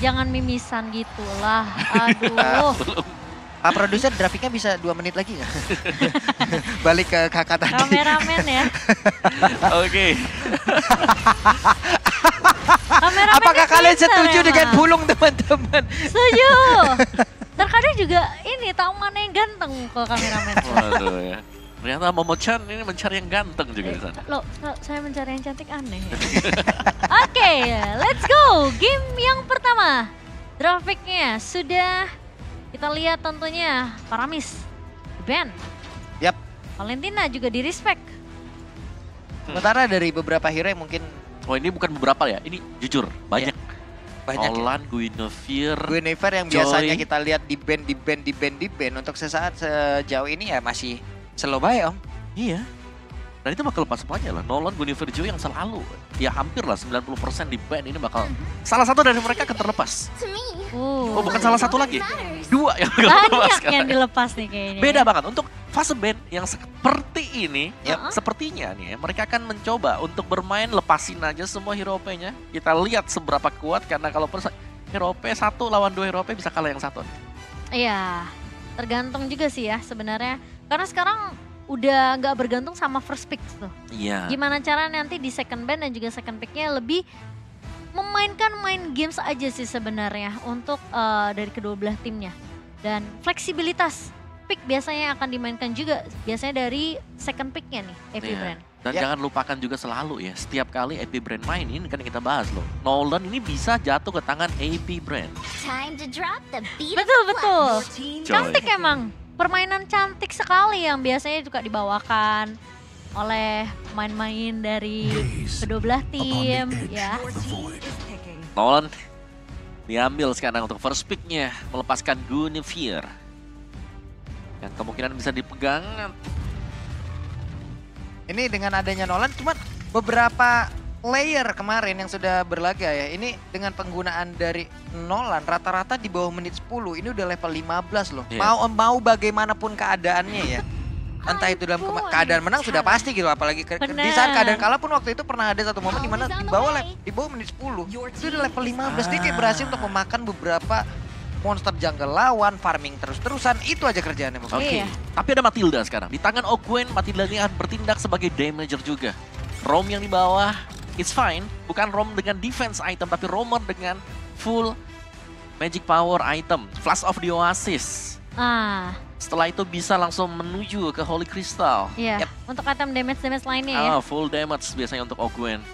jangan mimisan gitu lah. Aduh. Pak produser grafiknya bisa dua menit lagi nggak? Balik ke kakak tadi. Kameramen ya. Oke. Kameramen Apakah kalian setuju emang. dengan Bulung teman-teman? Setuju. Terkadang juga ini tahu mana yang ganteng ke kameramen. Waduh ya. Ternyata Momo-chan ini mencari yang ganteng juga di sana. Loh, saya mencari yang cantik aneh ya. Oke, let's go. Game yang pertama. Grafiknya sudah kita lihat tentunya Paramis, Ben, Yap. Valentina juga di respect. Sementara dari beberapa hero yang mungkin Oh ini bukan beberapa ya, ini jujur banyak. banyak ya. Olan, Guinevere, Guinevere yang Joy. biasanya kita lihat di band, di band, di band, di band. Untuk sesaat sejauh ini ya masih slow bay om. Iya. Dan itu bakal lepas semuanya lah. Nolan, Guinevere, Joy yang selalu, ya hampir lah 90% di band ini bakal salah satu dari mereka akan terlepas. Uh, Oh bukan salah satu lagi, dua yang bakal terlepas banyak sekarang. yang dilepas nih kayaknya. Beda banget untuk fase band yang seperti ini, Yap. sepertinya nih ya, mereka akan mencoba untuk bermain lepasin aja semua hero OP-nya. Kita lihat seberapa kuat karena kalau hero OP satu lawan dua hero OP bisa kalah yang satu. Iya, tergantung juga sih ya sebenarnya. Karena sekarang udah nggak bergantung sama first pick tuh. Iya. Gimana cara nanti di second band dan juga second picknya lebih memainkan main games aja sih sebenarnya untuk eh, dari kedua belah timnya. Dan fleksibilitas pick biasanya akan dimainkan juga biasanya dari second picknya nih, AP Iya. Brand. Dan Ya. jangan lupakan juga selalu ya, setiap kali AP Brand main ini kan yang kita bahas loh. Nolan ini bisa jatuh ke tangan AP Brand. Time to drop the beat Betul betul. Cantik emang. Permainan cantik sekali yang biasanya juga dibawakan oleh pemain-pemain dari kedua belah tim ya. Nolan diambil sekarang untuk first picknya melepaskan Guinevere. Yang kemungkinan bisa dipegang Ini dengan adanya Nolan cuman beberapa player kemarin yang sudah berlaga ya. Ini dengan penggunaan dari Nolan rata-rata di bawah menit 10. Ini udah level 15 loh. Iya. Mau mau bagaimanapun keadaannya ya. Entah itu dalam keadaan menang sudah pasti gitu apalagi ke- di saat keadaan kalah pun waktu itu pernah ada satu momen di mana di bawah di bawah menit 10 itu udah level 15 dia kayak berhasil untuk memakan beberapa monster jungle lawan farming terus-terusan itu aja kerjaannya Oke. Iya. tapi ada Matilda sekarang. Di tangan Ogwen, Matilda ini akan bertindak sebagai damager juga. Rom yang di bawah, it's fine. Bukan Rom dengan defense item, tapi Romer dengan full magic power item. Flash of the Oasis. Ah, Setelah itu bisa langsung menuju ke Holy Crystal. iya. Yap. Untuk item damage-damage lainnya ya. Ah, full damage biasanya untuk Ogwen.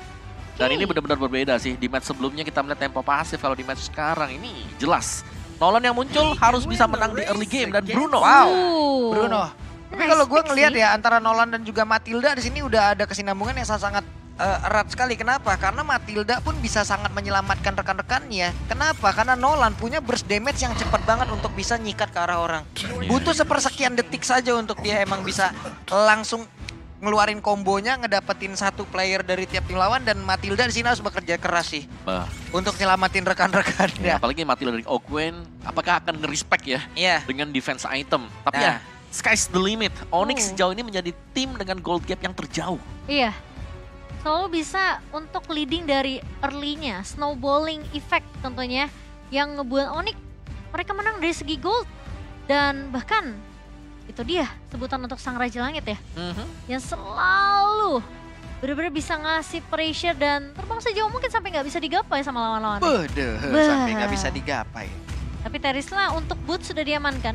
Dan Oke. ini benar-benar berbeda sih. Di match sebelumnya kita melihat tempo pasif, kalau di match sekarang ini jelas. Nolan yang muncul harus bisa menang di early game dan Bruno. Wow. Bruno. Tapi Nice kalau gue ngelihat ya antara Nolan dan juga Matilda di sini udah ada kesinambungan yang sangat eh, erat sekali. Kenapa? Karena Matilda pun bisa sangat menyelamatkan rekan-rekannya. Kenapa? Karena Nolan punya burst damage yang cepat banget untuk bisa nyikat ke arah orang. Butuh sepersekian detik saja untuk dia emang bisa langsung ngeluarin kombonya, ngedapetin satu player dari tiap tim lawan dan Matilda di sini harus bekerja keras sih Bah, untuk nyelamatin ya, rekan-rekannya. apalagi Matilda dari Ogwen, apakah akan nge-respect ya Iya. dengan defense item? Tapi Nah. ya, sky's the limit. Onyx Oh. sejauh ini menjadi tim dengan gold gap yang terjauh. Iya. Selalu bisa untuk leading dari early-nya, snowballing effect tentunya yang ngebuat Onyx mereka menang dari segi gold dan bahkan itu dia sebutan untuk sang raja langit ya Mhm. yang selalu benar-benar bisa ngasih pressure dan terbang sejauh mungkin sampai nggak bisa digapai sama lawan-lawan. Beuh, Bah. sampai nggak bisa digapai. Tapi Terisla untuk boot sudah diamankan.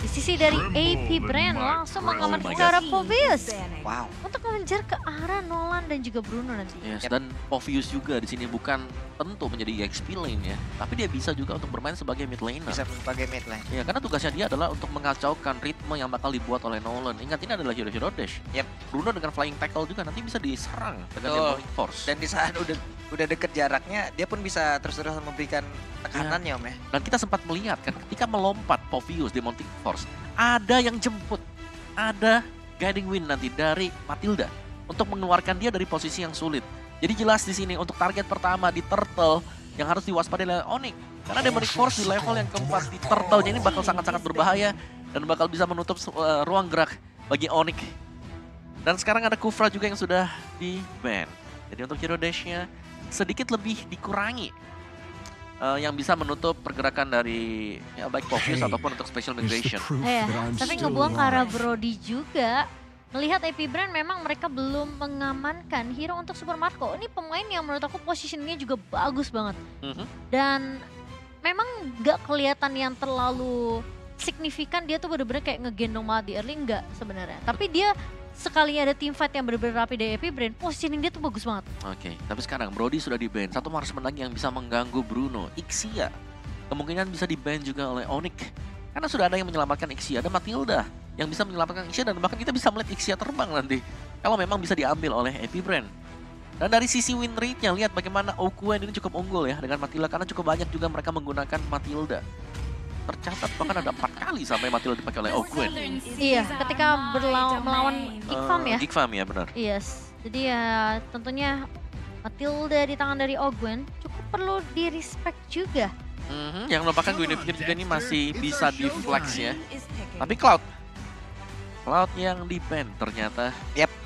Di sisi dari AP Brand langsung mengamankan ke arah God. Pobius Wow. untuk mengejar ke arah Nolan dan juga Bruno nanti. Yes, Yep. dan Povius juga di sini bukan tentu menjadi EXP lane ya, tapi dia bisa juga untuk bermain sebagai mid laner. Bisa sebagai mid lane. Ya, karena tugasnya dia adalah untuk mengacaukan ritme yang bakal dibuat oleh Nolan. Ingat ini adalah hero-hero dash. Yep. Bruno dengan flying tackle juga nanti bisa diserang dengan. Diabolic Force. Dan di saat udah udah deket jaraknya, dia pun bisa terus-terusan memberikan tekanannya om ya. Dan kita sempat melihat kan ketika melompat Povius di Mounting Force, ada yang jemput. Ada guiding wind nanti dari Matilda untuk mengeluarkan dia dari posisi yang sulit. Jadi jelas di sini untuk target pertama di Turtle yang harus diwaspadai oleh Onyx. Karena Demonic Force di level yang keempat di Turtle ini bakal sangat-sangat berbahaya dan bakal bisa menutup uh, ruang gerak bagi Onyx. Dan sekarang ada Kufra juga yang sudah di ban. Jadi untuk hero dash-nya sedikit lebih dikurangi. Eh, yang bisa menutup pergerakan dari ya baik Povius Hey, ataupun untuk special migration. Eh, tapi ngebuang ke arah. Brody juga. Melihat AP Brand memang mereka belum mengamankan hero untuk Super Marco. Ini pemain yang menurut aku positioningnya juga bagus banget. Mhm. Dan memang gak kelihatan yang terlalu signifikan dia tuh bener-bener kayak ngegendong banget di early enggak sebenarnya. Tapi dia sekali ada team fight yang bener-bener rapi dari AP Brand, positioning dia tuh bagus banget. Oke, tapi sekarang Brody sudah di ban. Satu marksman lagi yang bisa mengganggu Bruno, Ixia. Kemungkinan bisa di ban juga oleh Onyx. Karena sudah ada yang menyelamatkan Ixia, ada Matilda yang bisa menyelamatkan Ixia dan bahkan kita bisa melihat Ixia terbang nanti. Kalau memang bisa diambil oleh Epi Brand. Dan dari sisi win rate-nya, lihat bagaimana Okuen ini cukup unggul ya dengan Matilda karena cukup banyak juga mereka menggunakan Matilda. Tercatat bahkan ada empat kali sampai Matilda dipakai oleh Okuen. Iya, ketika berlawan melawan Geekfarm ya. Geekfarm ya benar. Yes, jadi ya tentunya Matilda di tangan dari Ogwen cukup perlu di respect juga. Mhm, yang merupakan Guinevere juga ini masih bisa di flex ya. Tapi Cloud, Cloud yang di ban ternyata. Yep.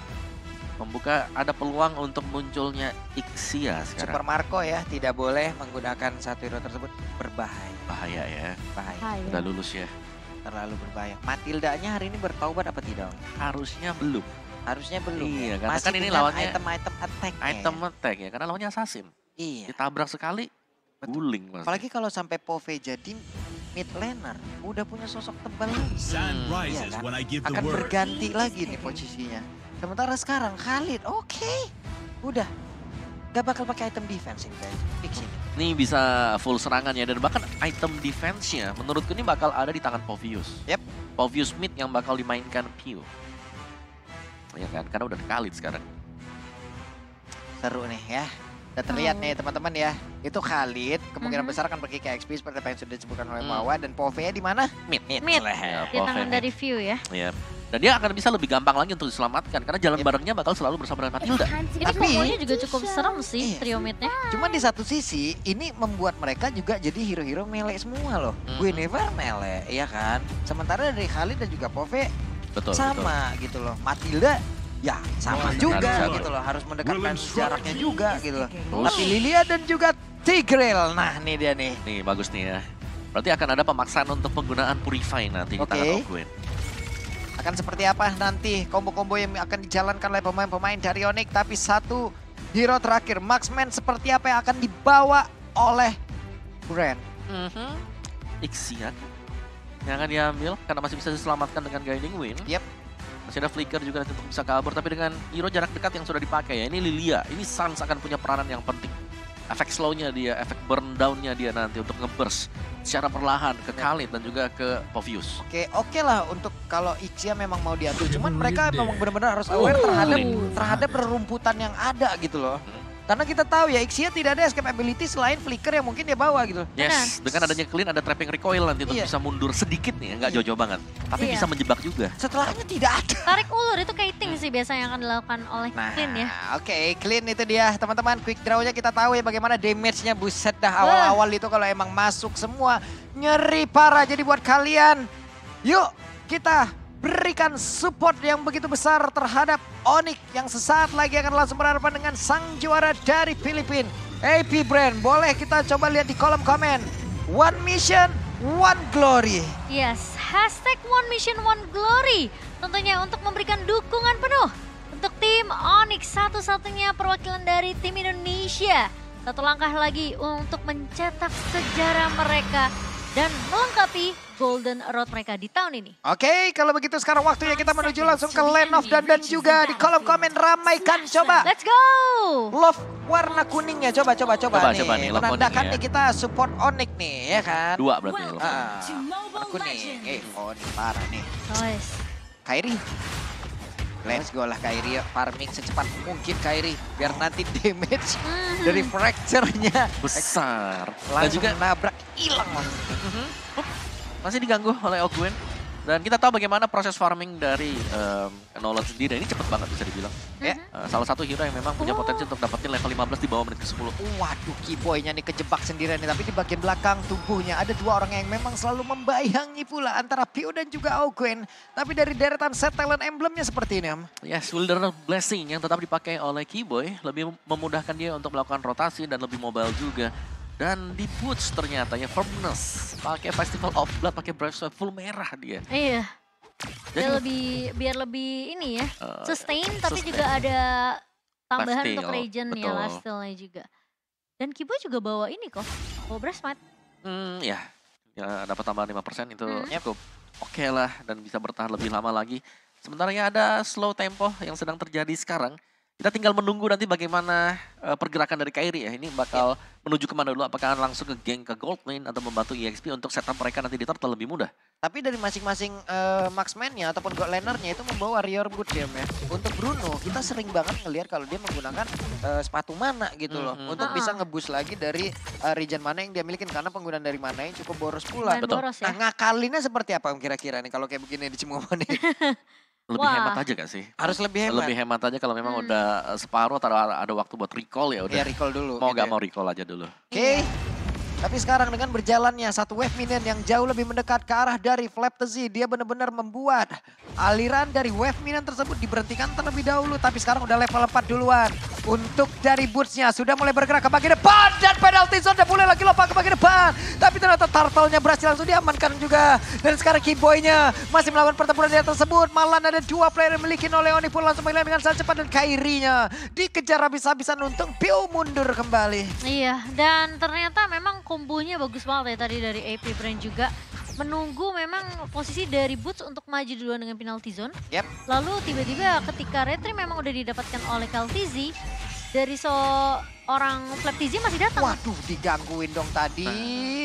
Membuka ada peluang untuk munculnya Ixia Super sekarang. Marco ya tidak boleh menggunakan satu hero tersebut berbahaya, Bahaya ya, bahaya, Hai. udah lulus ya. terlalu berbahaya. Matildanya hari ini bertaubat apa tidak? Harusnya belum. Harusnya belum. Iya, ya? karena Masih kan ini lawannya item-item attack. Item attack ya, karena lawannya assassin. Iya. Ditabrak sekali, Betul. guling mas. Apalagi kalau sampai Pove jadi mid laner, udah punya sosok tebal Hmm, iya kan? Akan berganti lagi nih posisinya. Sementara sekarang Khalid, oke, udah. Gak bakal pakai item defense ini guys, fix ini. Ini bisa full serangan ya, dan bahkan item defense-nya menurutku ini bakal ada di tangan Povius. Yep. Povius mid yang bakal dimainkan Pew. Ya kan, karena udah Khalid sekarang. Seru nih ya. Udah terlihat Oh. nih teman-teman ya. Itu Khalid, kemungkinan Mhm. besar akan pergi ke XP seperti apa yang sudah disebutkan oleh Hmm. Mawa. Dan Pove di mana? Mid. Mid. lah. Ya, Di tangan dari View ya. Ya. Dan dia akan bisa lebih gampang lagi untuk diselamatkan karena jalan Yep. barengnya bakal selalu bersama dengan Matilda. Ini Tapi- kombonya juga cukup serem sih Iya. trio midnya. Cuman di satu sisi, ini membuat mereka juga jadi hero-hero melee semua loh. Mhm. Guinevere melee, iya kan? Sementara dari Khalid dan juga Pove Betul, betul. sama gitu loh. Matilda ya sama Wah, juga harus, gitu loh. Harus mendekatkan jaraknya juga gitu loh. Terus. Tapi Lilia dan juga Tigreal. Nah, nih dia nih. Nih, bagus nih ya. Berarti akan ada pemaksaan untuk penggunaan Purify nanti di Oke. tangan Ogwen. Akan seperti apa nanti kombo-kombo yang akan dijalankan oleh pemain-pemain dari Onyx. Tapi satu hero terakhir, Marksman seperti apa yang akan dibawa oleh Brand. Mhm. Ixian yang akan diambil karena masih bisa diselamatkan dengan Guiding Wind. Yep. Masih ada Flicker juga nanti untuk bisa kabur, tapi dengan hero jarak dekat yang sudah dipakai ya. Ini Lilia, ini Sans akan punya peranan yang penting. Efek slow-nya dia, efek burn down-nya dia nanti untuk ngeburst secara perlahan ke Khalid dan juga ke Povius. Oke, oke lah untuk kalau Ixia memang mau diambil. Cuman mereka memang benar-benar harus Oh, aware terhadap terhadap rerumputan yang ada gitu loh. Hmm. Karena kita tahu ya Ixia tidak ada escape ability selain flicker yang mungkin dia bawa gitu. Yes, dengan adanya clean ada trapping recoil nanti untuk Iya. bisa mundur sedikit nih, nggak Iya. jauh-jauh banget. Tapi Iya. bisa menjebak juga. Setelahnya tidak ada. Tarik ulur itu kiting sih biasanya yang akan dilakukan oleh Nah, Clean ya. oke, clean itu dia teman-teman. Quick draw-nya kita tahu ya bagaimana damage-nya buset dah awal-awal itu kalau emang masuk semua nyeri parah. Jadi buat kalian, yuk kita berikan support yang begitu besar terhadap Onyx yang sesaat lagi akan langsung berhadapan dengan sang juara dari Filipina. AP Brand, boleh kita coba lihat di kolom komen. One mission, one glory. Yes, hashtag One Mission One Glory. Tentunya untuk memberikan dukungan penuh untuk tim Onyx satu-satunya perwakilan dari tim Indonesia. Satu langkah lagi untuk mencetak sejarah mereka dan melengkapi Golden Road mereka di tahun ini. Oke, kalau begitu sekarang waktunya kita menuju langsung ke Land of Dandan juga di kolom komen ramaikan coba. Let's go! Love warna kuningnya coba coba coba, Coba, nih. coba nih, love Menandakan ya. nih kita support Onyx nih ya kan. Dua berarti. loh. Ah, warna kuning. Eh, oh ini parah nih. Nice. Kairi. Let's go lah Kairi, farming secepat mungkin Kairi biar nanti damage Mhm. dari fracture-nya Besar. Dan langsung juga nabrak hilang. Mhm. Up. masih diganggu oleh Ogwen. Dan kita tahu bagaimana proses farming dari em, Nolan sendiri. Ini cepet banget bisa dibilang. Ya. Eh, salah satu hero yang memang punya Oh. potensi untuk dapetin level 15 di bawah menit ke-10. Waduh, Kiboynya nih kejebak sendirian nih. Tapi di bagian belakang tubuhnya ada dua orang yang memang selalu membayangi pula antara Pio dan juga Ogwen. Tapi dari deretan set talent emblemnya seperti ini, Am. Yes, Wilderness Blessing yang tetap dipakai oleh Keyboy lebih memudahkan dia untuk melakukan rotasi dan lebih mobile juga. Dan di boots ternyata ya firmness. Pakai Festival of Blood, pakai Brave full merah dia. Iya, Jadi biar lebih biar lebih ini ya, eh, sustain tapi sustain. juga ada tambahan untuk Lifesteal, regen ya, lifestyle-nya juga. Dan Kibo juga bawa ini kok, bawa breast mat. Hmm, ya. Ya dapat tambahan 5% itu Hmm. cukup oke lah dan bisa bertahan lebih lama lagi. Sementara ada slow tempo yang sedang terjadi sekarang. Kita tinggal menunggu nanti bagaimana eh, pergerakan dari Kairi ya. Ini bakal menuju ke mana dulu? Apakah langsung ke geng ke gold lane atau membantu EXP untuk setup mereka nanti di turtle lebih mudah? Tapi dari masing-masing eh, marksman-nya ataupun god laner-nya itu membawa warrior boot dia ya. Untuk Bruno, kita sering banget ngelihat kalau dia menggunakan eh, sepatu mana gitu loh. Mhm. Untuk Ah. bisa ngeboost lagi dari eh, regen mana yang dia miliki karena penggunaan dari mana yang cukup boros pula. Betul. boros Nah ya. ngakalinnya seperti apa kira-kira nih kalau kayak begini di Cimomo nih? Lebih Wah. hemat aja gak sih? Harus lebih hemat. Lebih hemat aja kalau memang Hmm. udah eh, separuh atau ada ada waktu buat recall ya udah. Ya recall dulu. mau gitu gak ya. mau recall aja dulu. Oke. Tapi sekarang dengan berjalannya satu wave minion yang jauh lebih mendekat ke arah dari Flaptzy, dia benar-benar membuat aliran dari wave minion tersebut diberhentikan terlebih dahulu. Tapi sekarang udah level 4 duluan. Untuk dari bootsnya sudah mulai bergerak ke bagian depan dan penalty zone udah mulai lagi lompat ke bagian depan. Tapi ternyata turtle-nya berhasil langsung diamankan juga. Dan sekarang Keyboy-nya masih melawan pertempuran dia tersebut. Malah ada dua player yang memiliki Oleoni pun langsung menghilang dengan sangat cepat dan Kairi-nya dikejar habis-habisan untung Piu mundur kembali. Iya, dan ternyata memang kombonya bagus banget ya tadi dari AP Brand juga. Menunggu memang posisi dari Boots untuk maju duluan dengan penalty zone. Yep. Lalu tiba-tiba ketika retry memang udah didapatkan oleh Kaltizi, dari seorang Flaptizi masih datang. Waduh, digangguin dong tadi.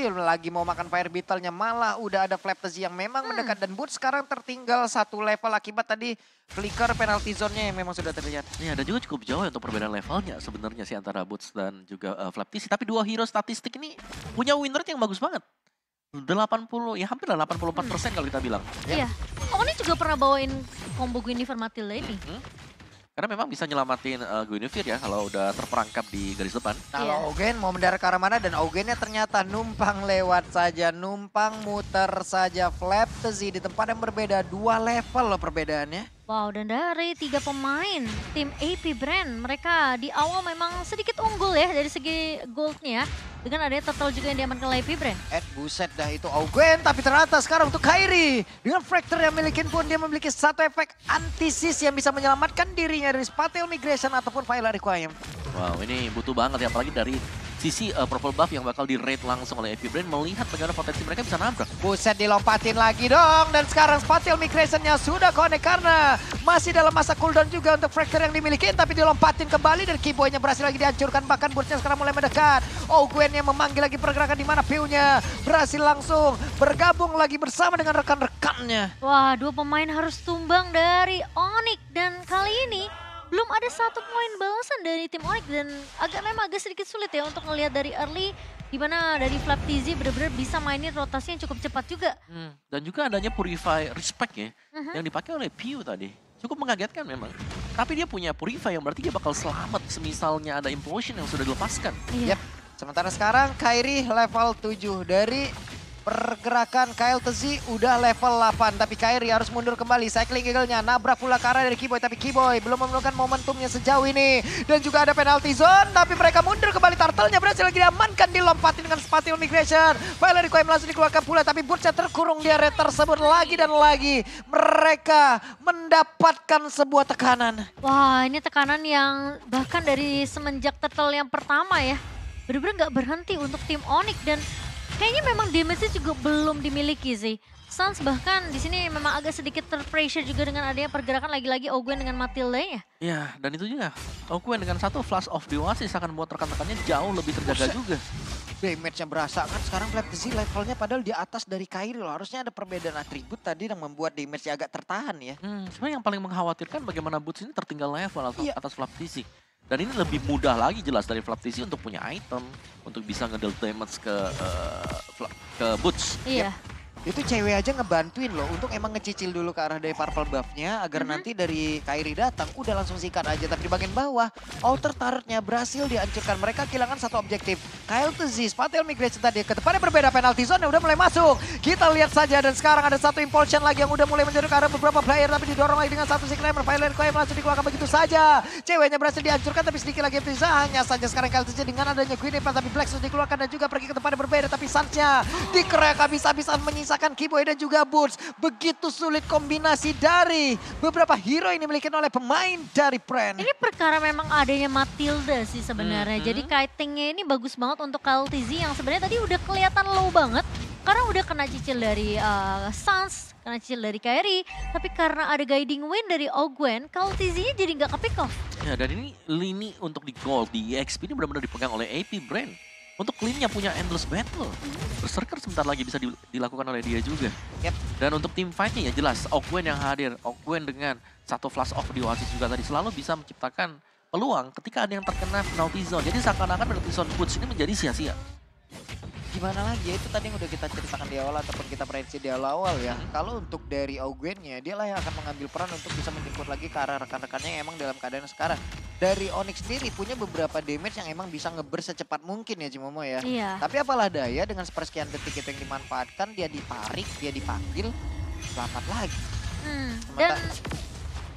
Lagi mau makan fire beetle-nya malah udah ada Flaptzy yang memang Hmm. mendekat dan Boot sekarang tertinggal satu level akibat tadi flicker penalty zone-nya yang memang sudah terlihat. Ya, dan juga cukup jauh ya untuk perbedaan levelnya sebenarnya sih antara Boots dan juga uh, Flaptisi. Tapi dua hero statistik ini punya win rate yang bagus banget. 80, ya hampir lah 84 persen kalau kita bilang. Iya. Oh ini juga pernah bawain combo Gwynnifer Matilda ini. Karena memang bisa nyelamatin uh, Guinevere ya kalau udah terperangkap di garis depan. Nah, kalau Augen mau mendarat ke arah mana dan Augennya ternyata numpang lewat saja, numpang muter saja Flaptzy di tempat yang berbeda. Dua level loh perbedaannya. Wow, dan dari tiga pemain tim AP Brand, mereka di awal memang sedikit unggul ya dari segi goldnya. Dengan adanya total juga yang diamankan oleh AP Brand. Eh buset dah itu Augen tapi ternyata sekarang untuk Kairi dengan Fracture yang milikin pun dia memiliki satu efek antisis yang bisa menyelamatkan dirinya dari Spatial Migration ataupun Viola Requiem. Wow, ini butuh banget ya apalagi dari sisi uh, purple buff yang bakal di raid langsung oleh AP Brand melihat bagaimana potensi mereka bisa nabrak. Buset dilompatin lagi dong dan sekarang Spatial Migration-nya sudah connect karena masih dalam masa cooldown juga untuk Fracture yang dimiliki tapi dilompatin kembali dan keyboy-nya berhasil lagi dihancurkan bahkan burstnya sekarang mulai mendekat. Oh Gwen yang memanggil lagi pergerakan di mana Piu-nya berhasil langsung bergabung lagi bersama dengan rekan-rekannya. Wah, dua pemain harus tumbang dari Onyx dan kali ini belum ada satu poin balasan dari tim Onyx dan agak memang agak sedikit sulit ya untuk ngelihat dari early di mana dari Flap TZ benar-benar bisa mainin rotasi yang cukup cepat juga. Hmm, Dan juga adanya Purify Respect ya Mhm. yang dipakai oleh Piu tadi. Cukup mengagetkan memang. Tapi dia punya Purify yang berarti dia bakal selamat semisalnya ada Implosion yang sudah dilepaskan. Iya. Yap. Sementara sekarang Kairi level 7 dari pergerakan Kyle Tezi udah level 8 tapi Kairi harus mundur kembali. Cycling eagle-nya nabrak pula ke arah dari Keyboy tapi Keyboy belum menemukan momentumnya sejauh ini. Dan juga ada penalty zone tapi mereka mundur kembali. Turtle-nya berhasil lagi diamankan dilompatin dengan spatial migration. Valerie Requiem langsung dikeluarkan pula tapi Bursa terkurung di area tersebut lagi dan lagi. Mereka mendapatkan sebuah tekanan. Wah, ini tekanan yang bahkan dari semenjak turtle yang pertama ya. Bener-bener nggak berhenti untuk tim Onyx dan kayaknya memang damage-nya juga belum dimiliki sih. Sans bahkan di sini memang agak sedikit terpressure juga dengan adanya pergerakan lagi-lagi Ogwen dengan Matilda ya. Ya, dan itu juga. Okuen dengan satu flash of the Oasis akan membuat rekan-rekannya jauh lebih terjaga Buset. juga. damage-nya berasa kan sekarang Flaptzy levelnya padahal di atas dari Kairi loh. Harusnya ada perbedaan atribut tadi yang membuat damage-nya agak tertahan ya. Hmm, sebenarnya yang paling mengkhawatirkan bagaimana Boots ini tertinggal level atau Iya. atas Flap TC. Dan ini lebih mudah lagi jelas dari Flap TC untuk punya item, untuk bisa ngedeal damage ke Flap- ke Boots. Iya. Itu cewek aja ngebantuin loh untuk emang ngecicil dulu ke arah dari purple buff-nya agar Mhm. nanti dari Kairi datang udah langsung sikat aja. Tapi di bagian bawah outer turret-nya berhasil dihancurkan. Mereka kehilangan satu objektif. Kyle Tzi, Spatel Migration tadi ke depannya berbeda penalti zone yang udah mulai masuk. Kita lihat saja dan sekarang ada satu impulsion lagi yang udah mulai menjadi ke arah beberapa player tapi didorong lagi dengan satu si Clemmer. Violet Koem langsung dikeluarkan begitu saja. Ceweknya berhasil dihancurkan tapi sedikit lagi Tzi hanya saja sekarang Kyle Tzi dengan adanya Green Apple tapi Black sudah dikeluarkan dan juga pergi ke tempat yang berbeda tapi Sansnya dikerek habis-habisan menyisakan Kiboy dan juga Boots. Begitu sulit kombinasi dari beberapa hero ini dimiliki oleh pemain dari Pren. Ini perkara memang adanya Matilda sih sebenarnya. Mhm. Jadi kitingnya ini bagus banget untuk Kaltizi yang sebenarnya tadi udah kelihatan low banget. Karena udah kena cicil dari uh, Sans, kena cicil dari Kairi. Tapi karena ada guiding wind dari Ogwen, Kaltizi-nya jadi nggak ke-pick off. Ya dan ini lini untuk di gold, di EXP ini benar-benar dipegang oleh AP Brand. Untuk cleannya punya endless battle. Berserker sebentar lagi bisa di- dilakukan oleh dia juga. Yep. Dan untuk tim fightnya ya jelas, Ogwen yang hadir. Ogwen dengan satu flash off di Oasis juga tadi selalu bisa menciptakan peluang ketika ada yang terkena penalty zone. Jadi seakan-akan penalty zone push ini menjadi sia-sia. Gimana lagi ya itu tadi yang udah kita ceritakan di awal ataupun kita prediksi di awal ya. Kalau untuk dari Augwennya dia lah yang akan mengambil peran untuk bisa menjemput lagi ke arah rekan-rekannya yang emang dalam keadaan sekarang. Dari Onyx sendiri punya beberapa damage yang emang bisa ngeber secepat mungkin ya Cimomo ya. Iya. Tapi apalah daya dengan sepersekian detik itu yang dimanfaatkan dia ditarik, dia dipanggil, selamat lagi. Hmm. Dan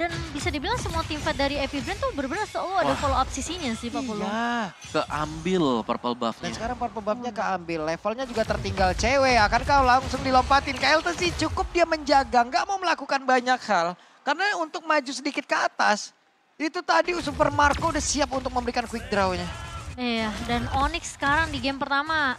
dan bisa dibilang semua tim fight dari AP Brand tuh benar-benar selalu ada follow up sisinya sih Pak Polo. Iya. Keambil purple Dan buff-nya. sekarang purple buff-nya keambil, levelnya juga tertinggal cewek. Akankah langsung dilompatin? Kelton sih cukup dia menjaga, nggak mau melakukan banyak hal. Karena untuk maju sedikit ke atas, itu tadi Super Marco udah siap untuk memberikan quick draw-nya. Iya, dan Onyx sekarang di game pertama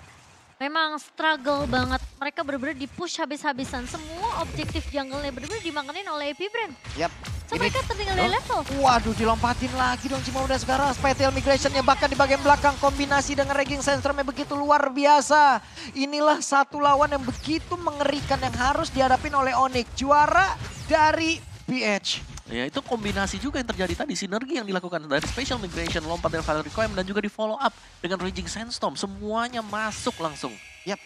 memang struggle banget. Mereka benar-benar di-push habis-habisan. Semua objektif jungle-nya benar-benar dimakanin oleh AP Brand. Yap. So Ini- mereka tertinggal dari Oh. level. Waduh dilompatin lagi dong Cima udah sekarang. Spatial Migration-nya bahkan di bagian belakang kombinasi dengan Regging Sandstorm-nya begitu luar biasa. Inilah satu lawan yang begitu mengerikan yang harus dihadapin oleh Onyx. Juara dari BH. Ya itu kombinasi juga yang terjadi tadi, sinergi yang dilakukan dari Special Migration, lompat dari Valerie Coim, dan juga di follow up dengan Raging Sandstorm. Semuanya masuk langsung. Yap.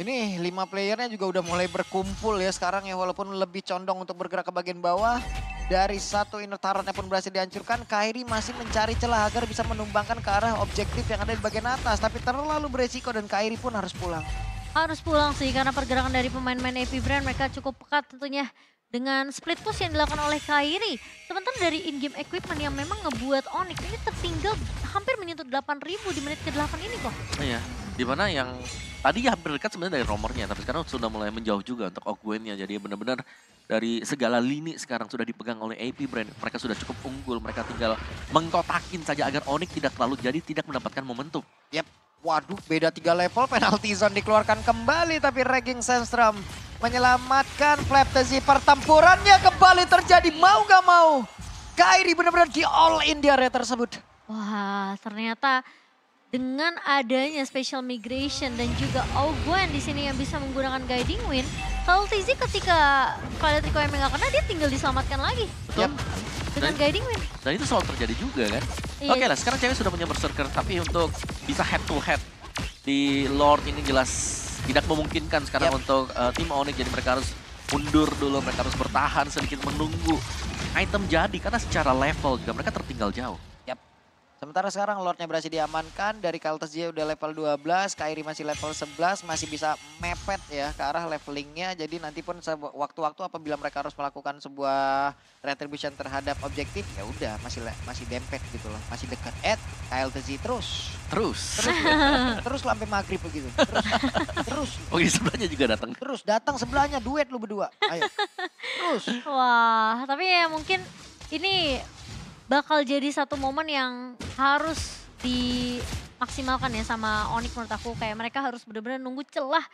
Ini lima playernya juga udah mulai berkumpul ya sekarang ya walaupun lebih condong untuk bergerak ke bagian bawah. Dari satu inner turret-nya pun berhasil dihancurkan. Kairi masih mencari celah agar bisa menumbangkan ke arah objektif yang ada di bagian atas. Tapi terlalu beresiko dan Kairi pun harus pulang. Harus pulang sih karena pergerakan dari pemain-pemain AP Brand mereka cukup pekat tentunya dengan split push yang dilakukan oleh Kairi. Sementara dari in-game equipment yang memang ngebuat Onyx ini tertinggal hampir menyentuh 8.000 di menit ke-8 ini kok. Iya, di mana yang tadi ya hampir dekat sebenarnya dari nomornya, tapi sekarang sudah mulai menjauh juga untuk Ogwen-nya. Jadi benar-benar dari segala lini sekarang sudah dipegang oleh AP Brand. Mereka sudah cukup unggul, mereka tinggal mengkotakin saja agar Onyx tidak terlalu jadi tidak mendapatkan momentum. Yap. Waduh, beda tiga level. Penalti zone dikeluarkan kembali. Tapi Regging Sandstrom menyelamatkan Flaptezi. Pertempurannya kembali terjadi. Mau gak mau. Kairi benar-benar di all in di area tersebut. Wah, ternyata dengan adanya special migration dan juga Ogwen di sini yang bisa menggunakan guiding wind, kalau Tizi ketika Violet Rico yang nggak kena dia tinggal diselamatkan lagi Betul? Yap. dengan Dan- guiding wind. Dan itu selalu terjadi juga kan. Iya. Oke lah, sekarang cewek sudah punya berserker, tapi untuk bisa head to head di Lord ini jelas tidak memungkinkan sekarang Yap. untuk uh, tim Onyx. Jadi mereka harus mundur dulu, mereka harus bertahan sedikit menunggu item jadi karena secara level juga mereka tertinggal jauh. Sementara sekarang Lordnya berhasil diamankan. Dari Kaltes dia udah level 12. Kairi masih level 11. Masih bisa mepet ya ke arah levelingnya. Jadi nanti pun waktu-waktu apabila mereka harus melakukan sebuah retribution terhadap objektif. Ya udah masih le- masih dempet gitu loh. Masih dekat. Ed, KLTZ terus. Terus, Terus, terus sampai maghrib begitu. Terus, terus, oh di sebelahnya juga datang. terus datang sebelahnya duet lu berdua. Ayo. Terus. Wah, tapi ya mungkin ini bakal jadi satu momen yang harus dimaksimalkan ya sama Onyx menurut aku. Kayak mereka harus benar-benar nunggu celah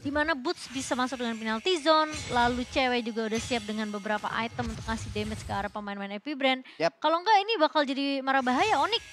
di mana Boots bisa masuk dengan penalty zone, lalu cewek juga udah siap dengan beberapa item untuk ngasih damage ke arah pemain-pemain EP Brand. Yap. Kalau enggak ini bakal jadi marah bahaya Onyx.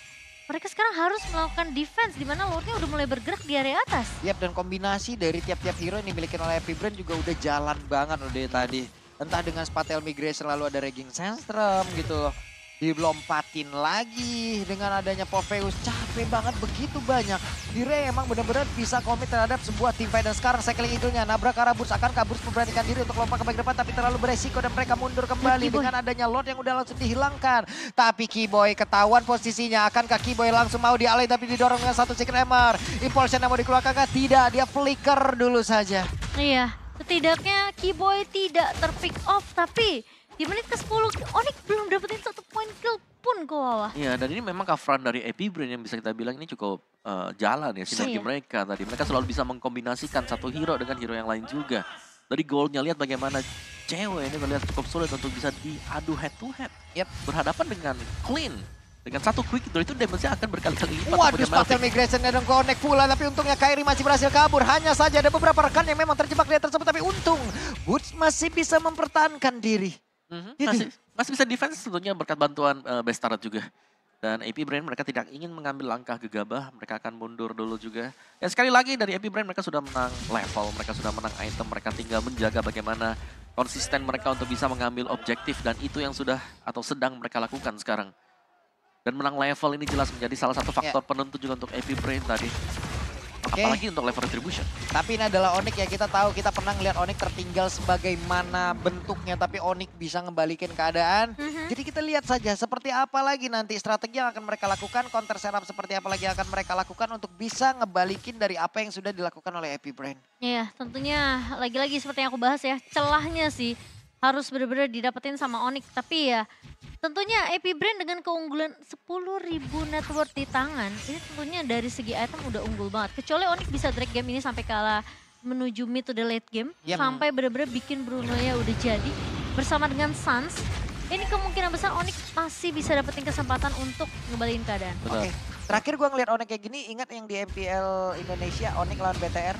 Mereka sekarang harus melakukan defense di mana Lordnya udah mulai bergerak di area atas. Yap dan kombinasi dari tiap-tiap hero yang dimiliki oleh Epic Brand juga udah jalan banget loh dari tadi. Entah dengan Spatel Migration lalu ada Regging Sandstrom gitu loh. Dilompatin lagi dengan adanya Popheus. Capek banget begitu banyak. Dire emang benar-benar bisa komit terhadap sebuah tim fight. Dan sekarang cycling eagle-nya nabrak arah Burs. Akan kabur memberanikan diri untuk lompat ke bagian depan. Tapi terlalu beresiko dan mereka mundur kembali. Kiboy. Dengan adanya Lord yang udah langsung dihilangkan. Tapi Kiboy ketahuan posisinya. Akankah Kiboy langsung mau dialih tapi didorong dengan satu second hammer. Impulsion yang mau dikeluarkan kah? Tidak. Dia flicker dulu saja. Iya, setidaknya Keyboy tidak terpick off tapi di menit ke-10 Onyx belum dapetin satu point kill pun ke bawah. Iya, dan ini memang coveran dari AP Brain yang bisa kita bilang ini cukup eh, jalan ya sinergi Iya. mereka tadi. Mereka selalu bisa mengkombinasikan satu hero dengan hero yang lain juga. Dari goalnya lihat bagaimana cewek ini terlihat cukup sulit untuk bisa diadu head to head. Yep. Berhadapan dengan Clean. Dengan satu quick draw itu damage-nya akan berkali-kali lipat. Waduh, spatial migration dan connect pula. Tapi untungnya Kairi masih berhasil kabur. Hanya saja ada beberapa rekan yang memang terjebak di tersebut. Tapi untung, Woods masih bisa mempertahankan diri. Mhm, Gitu. masih, masih bisa defense tentunya berkat bantuan uh, Bestarat juga. Dan AP Brain mereka tidak ingin mengambil langkah gegabah, mereka akan mundur dulu juga. Ya sekali lagi dari AP Brain mereka sudah menang level, mereka sudah menang item, mereka tinggal menjaga bagaimana konsisten mereka untuk bisa mengambil objektif dan itu yang sudah atau sedang mereka lakukan sekarang. Dan menang level ini jelas menjadi salah satu faktor penentu juga untuk AP Brain tadi. Oke. Apalagi untuk level retribution. Tapi ini adalah Onyx ya kita tahu kita pernah ngeliat Onyx tertinggal sebagaimana bentuknya tapi Onyx bisa ngebalikin keadaan. Mhm. Jadi kita lihat saja seperti apa lagi nanti strategi yang akan mereka lakukan, counter setup seperti apa lagi yang akan mereka lakukan untuk bisa ngebalikin dari apa yang sudah dilakukan oleh Epic Brain. Iya, tentunya lagi-lagi seperti yang aku bahas ya, celahnya sih harus benar-benar didapetin sama Onyx. Tapi ya tentunya AP Brain dengan keunggulan 10.000 net worth di tangan, ini tentunya dari segi item udah unggul banget. Kecuali Onyx bisa drag game ini sampai kalah menuju mid to the late game. Yap. Sampai benar-benar bikin Bruno-nya udah jadi. Bersama dengan Sans, ini kemungkinan besar Onyx masih bisa dapetin kesempatan untuk ngebalikin keadaan. Oke, terakhir gua ngeliat Onyx kayak gini, ingat yang di MPL Indonesia Onyx lawan BTR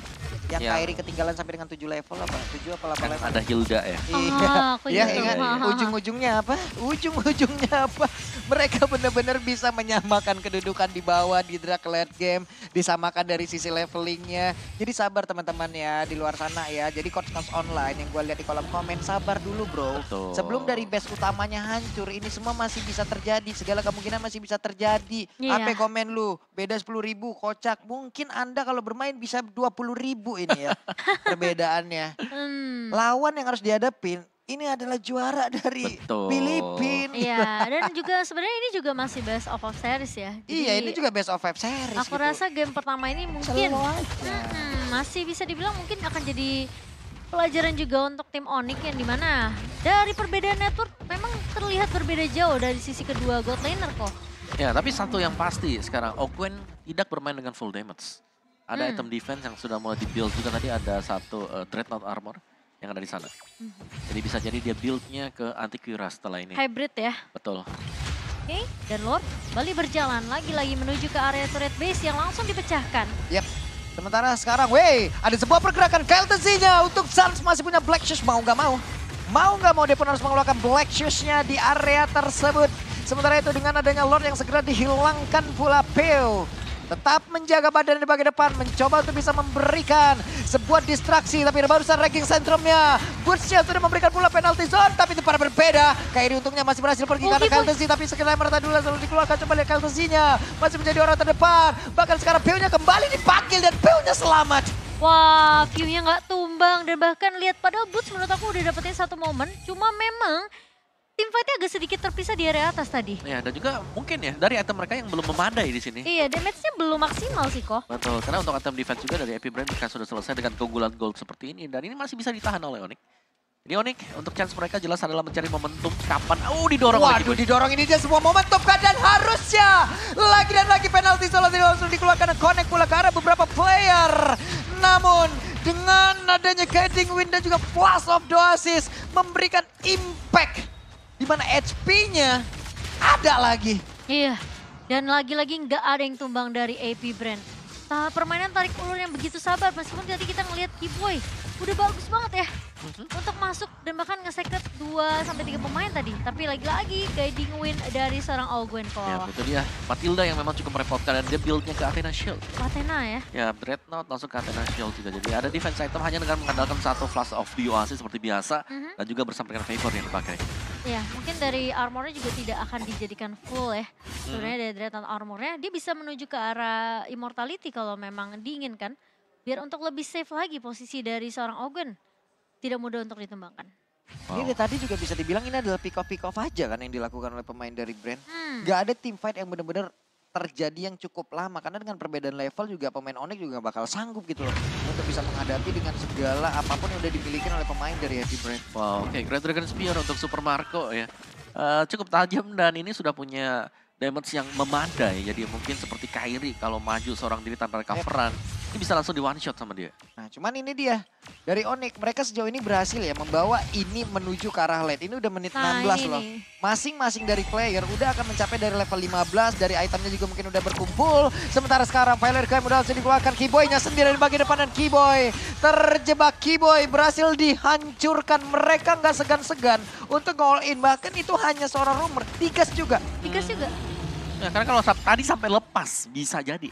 yang Ya. Kairi ketinggalan sampai dengan 7 level apa? 7 apa 8 Kan level? ada Hilda ya. Iya, Ah, iya ingat tuh. ingat. Ha, ha. Ujung-ujungnya apa? Ujung-ujungnya apa? Mereka benar-benar bisa menyamakan kedudukan di bawah di drag late game, disamakan dari sisi levelingnya. Jadi sabar teman-teman ya di luar sana ya. Jadi coach-coach online yang gue lihat di kolom komen, sabar dulu bro. Betul. Sebelum dari base utamanya hancur, ini semua masih bisa terjadi. Segala kemungkinan masih bisa terjadi. Iya. Apa komen lu? Beda 10 ribu, kocak. Mungkin Anda kalau bermain bisa 20 ribu ini ya perbedaannya. Hmm. Lawan yang harus dihadapin ini adalah juara dari Betul. Filipina. Iya, dan juga sebenarnya ini juga masih best of of series ya. Iya, Jadi ini juga best of five series Aku gitu. rasa game pertama ini mungkin Slow aja. mm, masih bisa dibilang mungkin akan jadi pelajaran juga untuk tim Onyx yang di mana dari perbedaan network memang terlihat berbeda jauh dari sisi kedua God laner kok. Ya, tapi satu yang pasti sekarang Ogwen tidak bermain dengan full damage. Ada Hmm. item defense yang sudah mulai di-build juga tadi ada satu uh, Dreadnought Armor yang ada di sana. Hmm. Jadi bisa jadi dia build-nya ke anti cuirass setelah ini. Hybrid ya. Betul. Oke, dan Lord Bali berjalan lagi-lagi menuju ke area turret base yang langsung dipecahkan. Yap. Sementara sekarang, wey, ada sebuah pergerakan Keltesinya untuk Suns masih punya Black Shoes, mau nggak mau. Mau nggak mau dia pun harus mengeluarkan Black Shoes-nya di area tersebut. Sementara itu dengan adanya Lord yang segera dihilangkan pula Peo. Tetap menjaga badan di bagian depan, mencoba untuk bisa memberikan sebuah distraksi. Tapi barusan ranking sentrumnya. Bootsnya sudah memberikan pula penalty zone, tapi itu pada berbeda. Kairi untungnya masih berhasil pergi Oh, karena. Keltesi, tapi sekedar merata dulu selalu dikeluarkan. Coba lihat Keltesinya, masih menjadi orang terdepan. Bahkan sekarang Peo-nya kembali dipanggil dan Peo-nya selamat. Wah, view-nya nggak tumbang dan bahkan lihat padahal Boots menurut aku udah dapetin satu momen. Cuma memang tim fight-nya agak sedikit terpisah di area atas tadi. Ya, dan juga mungkin ya dari item mereka yang belum memadai di sini. Iya, damage-nya belum maksimal sih kok. Betul, karena untuk item defense juga dari Epic Brand mereka sudah selesai dengan keunggulan gold seperti ini. Dan ini masih bisa ditahan oleh Onyx. Jadi Onyx untuk chance mereka jelas adalah mencari momentum kapan. Oh didorong lagi. Waduh, Boy. didorong ini dia sebuah momentum kan dan harusnya lagi dan lagi penalti solo langsung dikeluarkan connect pula ke arah beberapa player. Namun dengan adanya guiding wind dan juga flash of doasis memberikan impact di mana HP-nya ada lagi. Iya, dan lagi-lagi nggak ada yang tumbang dari AP Brand. Nah, permainan tarik ulur yang begitu sabar, meskipun tadi kita ngelihat Keyboy udah bagus banget ya Mhm. untuk masuk dan bahkan nge-secret 2 sampai 3 pemain tadi. Tapi lagi-lagi guiding win dari seorang Ogwen ke Ya itu dia. Matilda yang memang cukup merepotkan dan dia build-nya ke Athena Shield. Athena ya. Ya Dreadnought langsung ke Athena Shield juga. Jadi ada defense item hanya dengan mengandalkan satu flash of the Oasis seperti biasa. Mhm. Dan juga bersama dengan favor yang dipakai. Ya, mungkin dari armornya juga tidak akan dijadikan full ya. Sebenarnya dari Dreadnought armornya, dia bisa menuju ke arah immortality kalau memang diinginkan. Biar untuk lebih safe lagi posisi dari seorang Ogun. Tidak mudah untuk ditembangkan. Ini dari tadi juga bisa dibilang ini adalah pick off pick off aja kan yang dilakukan oleh pemain dari brand. Hmm. Gak ada team fight yang benar-benar terjadi yang cukup lama karena dengan perbedaan level juga pemain Onyx juga bakal sanggup gitu loh untuk bisa menghadapi dengan segala apa pun yang udah dimiliki oleh pemain dari Heavy Brand. Wow, oke Great Dragon Spear untuk Super Marco ya. Eh, cukup tajam dan ini sudah punya damage yang memadai. Jadi mungkin seperti Kairi kalau maju seorang diri tanpa recoveran, ini bisa langsung di one shot sama dia. Nah cuman ini dia dari Onyx mereka sejauh ini berhasil ya membawa ini menuju ke arah late. Ini udah menit Nah 16 ini loh. Masing-masing dari player udah akan mencapai dari level 15, dari itemnya juga mungkin udah berkumpul. Sementara sekarang Violet Crime udah langsung dikeluarkan Keyboy-nya sendiri di bagian depan dan Keyboy terjebak Keyboy berhasil dihancurkan. Mereka nggak segan-segan untuk all in. Bahkan itu hanya seorang rumor, digas juga. Tigas juga. Ya, karena kalau tadi sampai lepas bisa jadi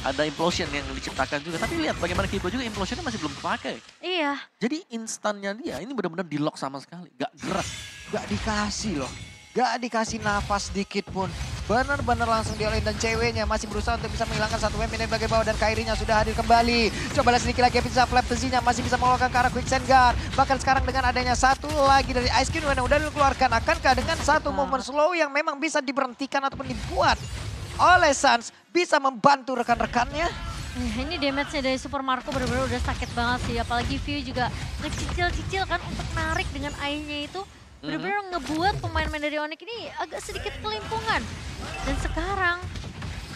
ada implosion yang diciptakan juga. Tapi lihat bagaimana Kibo juga implosionnya masih belum dipakai. Iya. Jadi instannya dia ini benar-benar di lock sama sekali, gak gerak. Gak dikasih loh. Gak dikasih nafas dikit pun. Bener-bener langsung diolin dan ceweknya masih berusaha untuk bisa menghilangkan satu web ini bagai bawah dan Kairinya sudah hadir kembali. Coba lihat sedikit lagi bisa flap besinya masih bisa mengeluarkan ke arah quicksand guard. Bahkan sekarang dengan adanya satu lagi dari Ice King yang udah dikeluarkan. Akankah dengan satu Ah. momen slow yang memang bisa diberhentikan ataupun dibuat oleh Suns bisa membantu rekan-rekannya? Eh, ini damage-nya dari Super Marco benar-benar udah sakit banget sih. Apalagi View juga ngecicil-cicil kan untuk narik dengan airnya itu. Benar-benar ngebuat pemain-pemain dari Onyx ini agak sedikit kelimpungan. Dan sekarang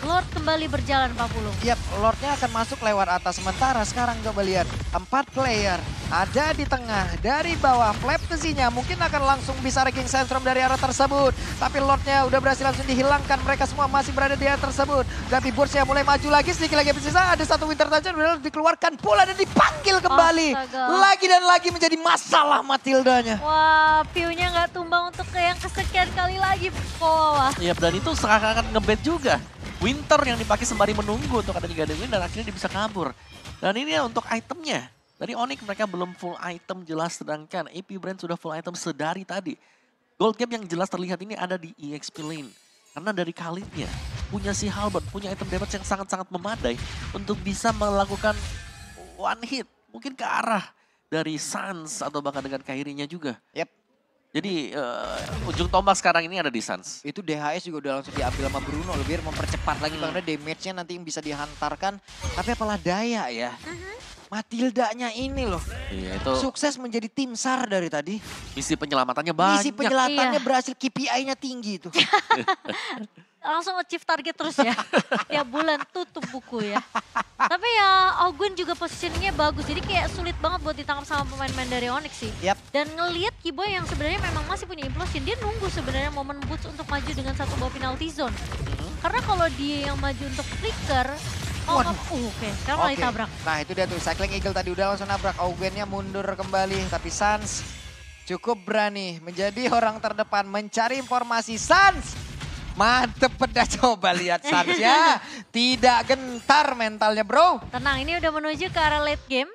Lord kembali berjalan Pak Pulung. Yap, Lordnya akan masuk lewat atas. Sementara sekarang coba lihat. Empat player ada di tengah. Dari bawah, flap besinya mungkin akan langsung bisa ranking Sandstrom dari arah tersebut. Tapi Lordnya udah berhasil langsung dihilangkan. Mereka semua masih berada di arah tersebut. Tapi Bursa mulai maju lagi. Sedikit lagi bersisa. Ada satu Winter Dungeon benar dikeluarkan pula dan dipanggil kembali. Astaga. Lagi dan lagi menjadi masalah Matildanya. Wah, view-nya nggak tumbang untuk ke yang kesekian kali lagi. Wah, Iya, dan itu seakan-akan ngebet juga. Winter yang dipakai sembari menunggu untuk ada di Garden Win dan akhirnya dia bisa kabur. Dan ini untuk itemnya. Dari Onyx mereka belum full item jelas sedangkan AP Brand sudah full item sedari tadi. Gold gap yang jelas terlihat ini ada di EXP lane. Karena dari Khalidnya punya si Halberd, punya item damage yang sangat-sangat memadai untuk bisa melakukan one hit. Mungkin ke arah dari Sans atau bahkan dengan Kairinya juga. Yap. Jadi eh, ujung tombak sekarang ini ada di Sans. Itu DHS juga udah langsung diambil sama Bruno biar mempercepat lagi Hmm. karena damage-nya nanti yang bisa dihantarkan. Tapi apalah daya ya. Matildanya ini loh. Iya itu Sukses menjadi tim SAR dari tadi. misi penyelamatannya banyak. Misi penyelatannya Iya. berhasil KPI-nya tinggi itu. langsung achieve target terus ya. Tiap bulan tutup buku ya. Tapi ya Ogun juga positioningnya bagus. Jadi kayak sulit banget buat ditangkap sama pemain-pemain dari Onyx sih. Yap. Dan ngelihat Kiboy yang sebenarnya memang masih punya implosion. Dia nunggu sebenarnya momen boots untuk maju dengan satu bawah penalty zone. Mhm. Karena kalau dia yang maju untuk flicker, oh, Waduh. uh, oke, sekarang malah Oke. ditabrak. Nah itu dia tuh, Cycling Eagle tadi udah langsung nabrak. Augennya mundur kembali. Tapi Sans cukup berani menjadi orang terdepan mencari informasi. Sans! Mantep pedas coba lihat Sans ya. Tidak gentar mentalnya bro. Tenang, ini udah menuju ke arah late game.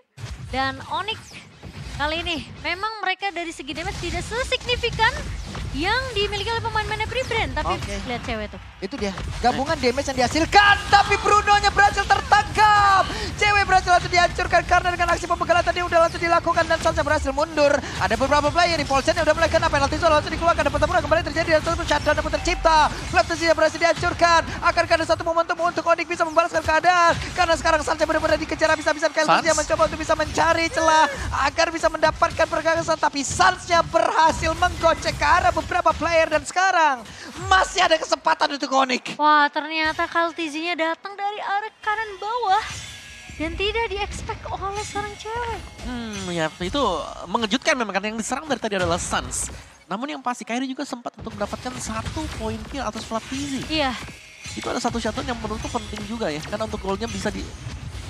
Dan Onyx kali ini memang mereka dari segi damage tidak sesignifikan yang dimiliki oleh pemain-pemain Free Brand. Tapi Oke. lihat cewek tuh. Itu dia, gabungan damage yang dihasilkan. Tapi Bruno-nya berhasil tertangkap. Cewek berhasil langsung dihancurkan karena dengan aksi pembegalan tadi udah langsung dilakukan dan Sansa berhasil mundur. Ada beberapa player di Paulsen yang udah mulai kena penalti zone langsung dikeluarkan. Dan pertempuran kembali terjadi dan satu shutdown yang pun tercipta. Yang berhasil dihancurkan. Akankah ada satu momentum untuk Onyx bisa membalaskan keadaan. Karena sekarang Sansa benar-benar dikejar habis-habisan. Kyle dia mencoba untuk bisa mencari celah agar bisa mendapatkan pergagasan. Tapi Sansnya berhasil menggocek ke arah beberapa player. Dan sekarang masih ada kesempatan untuk Onyx. Wah, ternyata Kaltizinya datang dari arah kanan bawah. Dan tidak di-expect oleh seorang cewek. Hmm, ya itu mengejutkan memang karena yang diserang dari tadi adalah Suns. Namun yang pasti Kyrie juga sempat untuk mendapatkan satu poin kill atas Easy. Iya, Itu ada satu shutdown yang menurutku penting juga ya. Karena untuk goalnya bisa di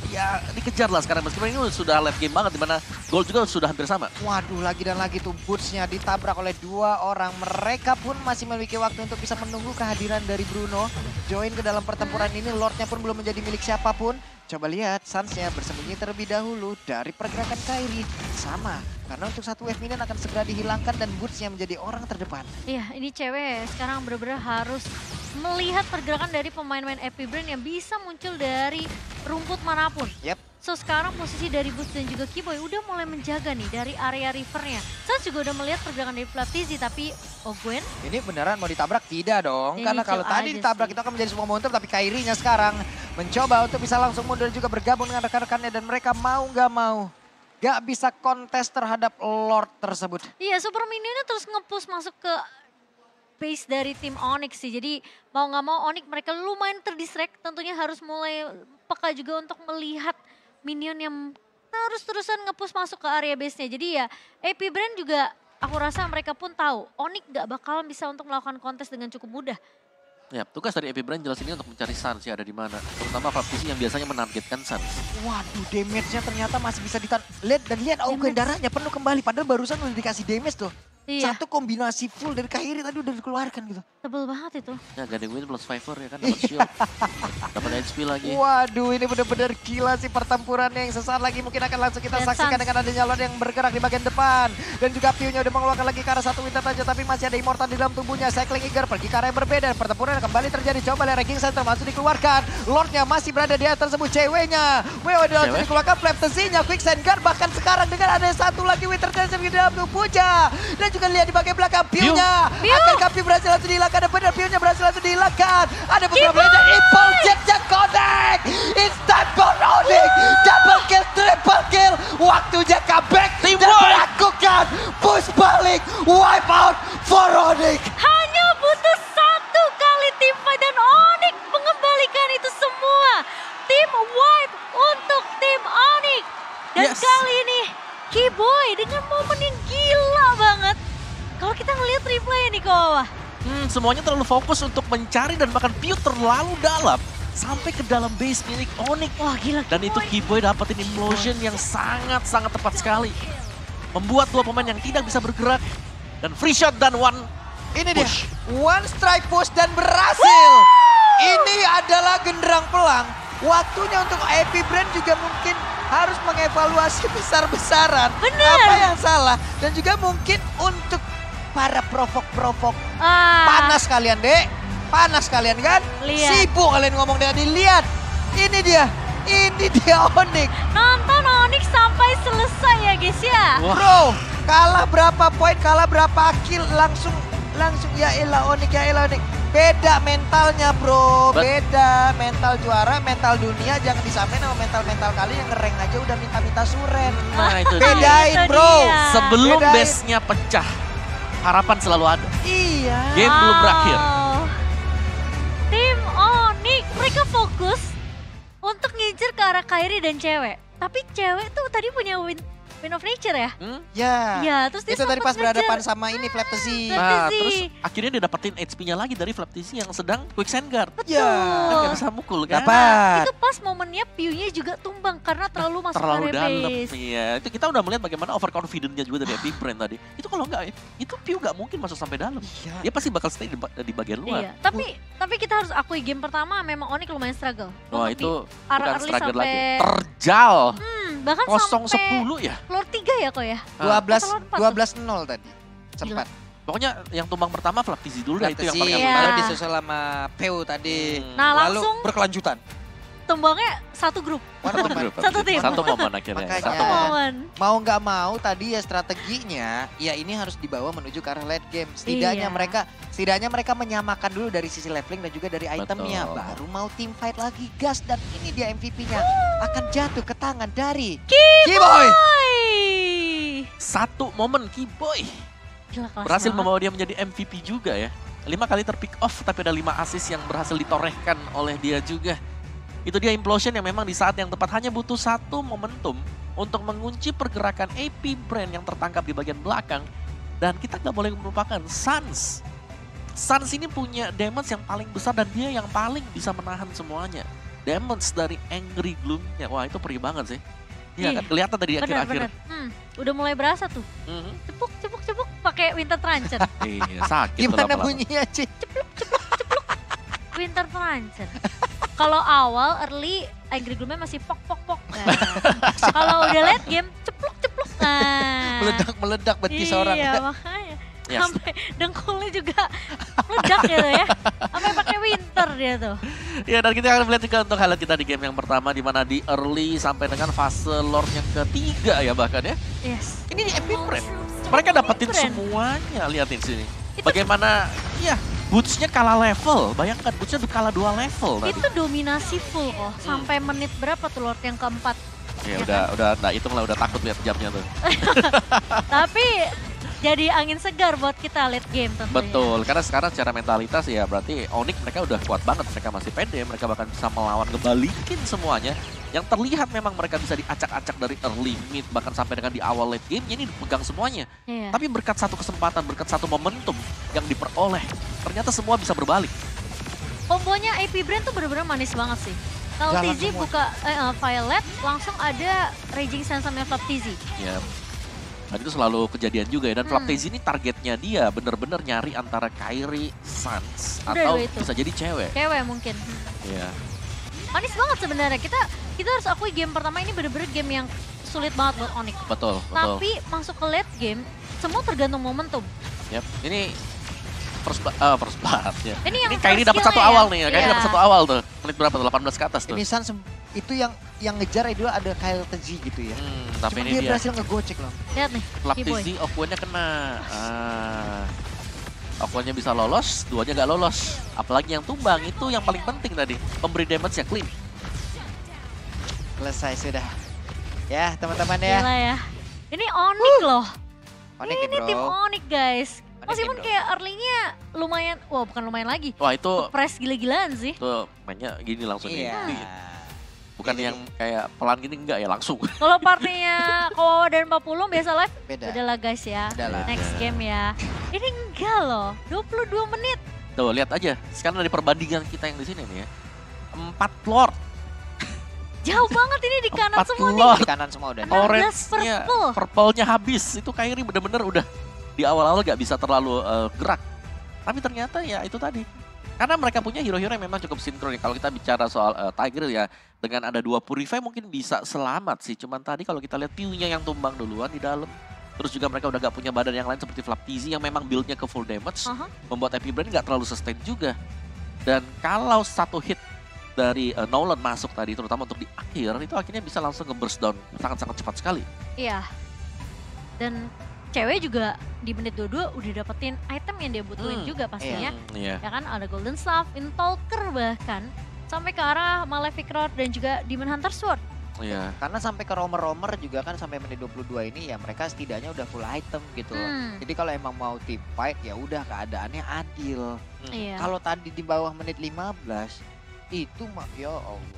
ya dikejar lah sekarang meskipun ini sudah late game banget di mana gol juga sudah hampir sama. Waduh, lagi dan lagi tuh bootsnya ditabrak oleh dua orang. Mereka pun masih memiliki waktu untuk bisa menunggu kehadiran dari Bruno. Join ke dalam pertempuran ini, Lordnya pun belum menjadi milik siapa pun. Coba lihat, Sunsnya bersembunyi terlebih dahulu dari pergerakan Kairi. Sama, karena untuk satu wave minion akan segera dihilangkan dan bootsnya menjadi orang terdepan. Iya, ini cewek sekarang benar-benar harus melihat pergerakan dari pemain-pemain Epic Brain yang bisa muncul dari rumput mana pun. Yep. So sekarang posisi dari Boots dan juga Kiboy udah mulai menjaga nih dari area rivernya. Sans juga udah melihat pergerakan dari Flatizi tapi Ogwen Ini beneran mau ditabrak? Tidak dong. Ini Karena kalau tadi ditabrak sih. itu akan menjadi sebuah momentum. Tapi Kairinya sekarang mencoba untuk bisa langsung mundur juga bergabung dengan rekan-rekannya. Dan mereka mau nggak mau. Gak bisa kontes terhadap Lord tersebut. Iya, Super Minionnya terus nge-push masuk ke base dari tim Onyx sih. Jadi mau nggak mau Onyx mereka lumayan terdistract. Tentunya harus mulai peka juga untuk melihat minion yang terus-terusan nge-push masuk ke area base-nya. Jadi ya AP Brand juga aku rasa mereka pun tahu Onyx nggak bakalan bisa untuk melakukan kontes dengan cukup mudah. Ya, tugas dari Epic Brand jelas ini untuk mencari Suns ya ada di mana. Terutama Flaptisi yang biasanya menargetkan Suns. Waduh, damage-nya ternyata masih bisa ditahan. Lihat dan lihat Damage. darahnya penuh kembali. Padahal barusan udah dikasih damage tuh. Iya, Satu kombinasi full dari Kairi tadi udah dikeluarkan gitu. tebel banget itu. Ya, Guiding Wind plus Fiver ya kan, dapat shield. dapat HP lagi. Waduh, ini benar-benar gila sih pertempurannya yang sesaat lagi mungkin akan langsung kita Dan saksikan Sans. dengan adanya Lord yang bergerak di bagian depan. Dan juga Piunya udah mengeluarkan lagi ke arah satu winter saja, tapi masih ada Immortal di dalam tubuhnya. Cycling Eager pergi ke arah yang berbeda. Pertempuran kembali terjadi. Coba lihat ranking center masuk dikeluarkan. Lordnya masih berada di atas tersebut. Ceweknya. Weo udah langsung dikeluarkan. Flaptesinya, Quick Send Guard. Bahkan sekarang dengan ada satu lagi winter di dalam tubuhnya. Dan juga lihat di bagian belakang Piunya. Piu. Akankah Piu berhasil langsung dihilangkan? Dan benar Piunya berhasil langsung dihilangkan. Ada beberapa dan Impulse Jetnya connect. It's time for Onyx. Double kill, triple kill. Waktunya comeback dan melakukan push balik. Wipe out for Onyx. Hanya butuh satu kali tim fight dan Onyx mengembalikan itu semua. Tim wipe untuk tim Onyx. Dan Yes. kali ini Keyboy dengan momen yang gila banget. Kalau kita ngelihat replay nih ke bawah. Hmm, semuanya terlalu fokus untuk mencari dan bahkan Piu terlalu dalam sampai ke dalam base milik Onyx. Wah gila Dan itu Keyboy dapetin implosion yang sangat-sangat tepat sekali. Membuat dua pemain yang tidak bisa bergerak. Dan free shot dan one Ini dia. Push. One strike push dan berhasil. Ini adalah genderang pelang. Waktunya untuk AP Brand juga mungkin harus mengevaluasi besar-besaran. Bener. Apa yang salah. Dan juga mungkin untuk para provok-provok. Ah, Panas kalian, Dek. Panas kalian kan? Lihat. Sibuk kalian ngomong dengan dilihat. Ini dia. Ini dia Onyx. Nonton Onyx sampai selesai ya guys ya. Wah. Bro, kalah berapa poin, kalah berapa kill langsung langsung ya elah Onyx ya elah Onyx. Beda mentalnya bro, beda mental juara, mental dunia jangan disamain sama mental-mental kali yang ngereng aja udah minta-minta suren. Nah itu dia. Bedain Itu bro. Sebelum Bedain. base-nya pecah, harapan selalu ada. Iya. Game belum berakhir. Wow. Tim Onyx mereka fokus untuk ngincer ke arah Kairi dan cewek. Tapi cewek tuh tadi punya win, win of nature ya. Hmm? Ya. Ya, terus dia Itu tadi pas berhadapan ngejar. sama ini Flaptesi. Flap- Nah, terus akhirnya dia dapetin HP-nya lagi dari Flaptisi yang sedang quick send guard. Ya. Kan Betul. gak bisa mukul kan? Dapat. Itu pas momennya Piunya juga tumbang karena terlalu masuk Terlalu area dalam. Iya, itu kita udah melihat bagaimana overconfident-nya juga dari Epic Brand tadi. Itu kalau nggak, itu Piu nggak mungkin masuk sampai dalam. Iya. Dia pasti bakal stay di, di bagian luar. Iya, tapi tapi kita harus akui game pertama memang Onyx lumayan struggle. Wah Untuk itu bukan struggle lagi. sampai- Terjal. Hmm, bahkan Kosong sampai sepuluh ya. floor 3 ya kok ya. 12 Atau lawan empat 12 0 tadi. Sempat. Pokoknya yang tumbang pertama Flaptizi dulu dah itu yang paling Iya. tahu. disusul sama Peu tadi. Hmm. Nah, Lalu langsung berkelanjutan. Tumbangnya satu grup. One Satu teman. grup, Satu tim. Satu momen akhirnya. Makanya. Satu momen. mau nggak mau tadi ya strateginya ya ini harus dibawa menuju ke arah late game. Setidaknya Iya. mereka setidaknya mereka menyamakan dulu dari sisi leveling dan juga dari itemnya. Betul. Baru mau team fight lagi gas dan ini dia MVP-nya akan jatuh ke tangan dari Kiboy. Kiboy. Satu momen kelas Berhasil membawa dia menjadi MVP juga ya. Lima kali terpick off tapi ada lima assist yang berhasil ditorehkan oleh dia juga. Itu dia implosion yang memang di saat yang tepat hanya butuh satu momentum untuk mengunci pergerakan AP Brand yang tertangkap di bagian belakang. Dan kita nggak boleh melupakan Suns. Suns ini punya damage yang paling besar dan dia yang paling bisa menahan semuanya. damage dari Angry Gloom-nya. Wah itu perih banget sih. Iya kan kelihatan tadi di akhir-akhir. Hmm, udah mulai berasa tuh. Mhm. Cepuk, cepuk, cepuk pakai Winter Trancher. Iya sakit Gimana bunyinya, Ci? Winter Trancher. Kalau awal early Angry Gloom-nya masih pok pok pok. Nah, Kalau udah late game cepluk cepluk. Nah. Meledak-meledak betis iya, orang. makanya. Yes. Sampai dengkulnya juga meledak gitu ya. Sampai pakai winter dia tuh. Ya dan kita akan melihat juga untuk highlight kita di game yang pertama di mana di early sampai dengan fase lord yang ketiga ya bahkan ya. Yes. Ini di Epic. Mereka dapetin semuanya, liatin sini. Itu- Bagaimana ya bootsnya kalah level. Bayangkan bootsnya kalah dua level tadi. Itu dominasi full kok. Sampai menit berapa tuh Lord yang keempat. Ya ya udah udah nah itu malah udah takut lihat jamnya tuh. Tapi jadi angin segar buat kita late game tentunya. Betul, karena sekarang secara mentalitas ya berarti Onyx mereka udah kuat banget, mereka masih pede, mereka bahkan bisa melawan ngebalikin semuanya. Yang terlihat memang mereka bisa diacak-acak dari early mid bahkan sampai dengan di awal late game ini dipegang semuanya. Iya. Tapi berkat satu kesempatan, berkat satu momentum yang diperoleh, ternyata semua bisa berbalik. Kombonya AP Brand tuh bener-bener manis banget sih. Kalau semua. buka eh, eh, Violet, langsung ada Raging Sansamnya Flap TZ. Ya. Dan itu selalu kejadian juga ya. Dan Hmm. Flaptaze ini targetnya dia bener-bener nyari antara Kyrie, Sans, Udah atau itu. bisa jadi cewek. Cewek mungkin. Hmm. Iya. Manis banget sebenarnya. Kita kita harus akui game pertama ini bener-bener game yang sulit banget buat Onyx. Betul, betul. Tapi masuk ke late game, semua tergantung momentum. Yep. Ini first blood, ah, first blood ya. Ini yang Ini Kyrie dapat satu ya. awal nih ya. Kyrie Iya. dapat satu awal tuh. Menit berapa tuh? 18 ke atas tuh. Ini Sans itu yang yang ngejar itu ada Kyle Tezi gitu ya. Hmm, tapi Cuma ini dia, dia. berhasil ngegocek loh. Lihat nih, Keyboy. di Okuannya kena. Ah. Okuannya bisa lolos, duanya gak lolos. Apalagi yang tumbang itu yang paling penting tadi. Pemberi damage yang clean. Selesai sudah. Ya, teman-teman ya. Gila ya. Ini Onyx loh. Onyx ya, ini bro. tim Onyx guys. Meskipun ya, bro. kayak early-nya lumayan, wah bukan lumayan lagi. Wah itu Press gila-gilaan sih. tuh mainnya gini langsung nih. Iya. Bukan Ini- yang kayak pelan gini enggak ya langsung. Kalau partinya Kawawa dan 40 biasa live, Beda. udahlah guys ya. Udahlah. Next game ya. Ini enggak loh, 22 menit. Tuh lihat aja. Sekarang dari perbandingan kita yang di sini nih ya. Empat lord, Jauh banget ini di kanan empat semua nih. Di kanan semua udah. 16 Orange-nya, purple. purple-nya habis. Itu Kyrie bener-bener udah di awal-awal gak bisa terlalu eh, gerak. Tapi ternyata ya itu tadi. Karena mereka punya hero-hero yang memang cukup sinkron. ya. Kalau kita bicara soal eh, Tiger ya, dengan ada dua Purify mungkin bisa selamat sih. Cuman tadi kalau kita lihat Piu-nya yang tumbang duluan di dalam. Terus juga mereka udah gak punya badan yang lain seperti Flaptizi yang memang build-nya ke full damage. Aha. Membuat Epic Brand gak terlalu sustain juga. Dan kalau satu hit dari eh, Nolan masuk tadi, terutama untuk di akhir, itu akhirnya bisa langsung nge-burst down sangat-sangat cepat sekali. Iya. Dan cewek juga di menit 22 udah dapetin item yang dia butuhin Hmm, juga pastinya. Hmm, Iya. Ya kan ada Golden Staff, Intalker bahkan. Sampai ke arah Malefic Rod dan juga Demon Hunter Sword. Iya. Karena sampai ke romer-romer juga kan sampai menit 22 ini ya mereka setidaknya udah full item gitu loh. Hmm. Jadi kalau emang mau team fight ya udah keadaannya adil. Hmm. Iya. Kalau tadi di bawah menit 15 itu mah ya Allah.